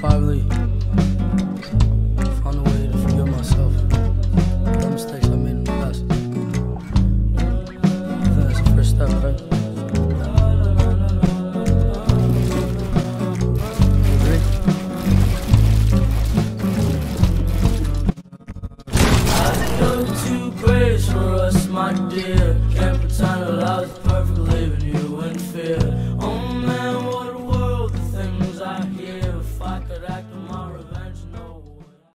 Finally, found a way to forgive myself the mistakes I made in the past. I think that's the first step, right? Too great for us, my dear. Can't pretend.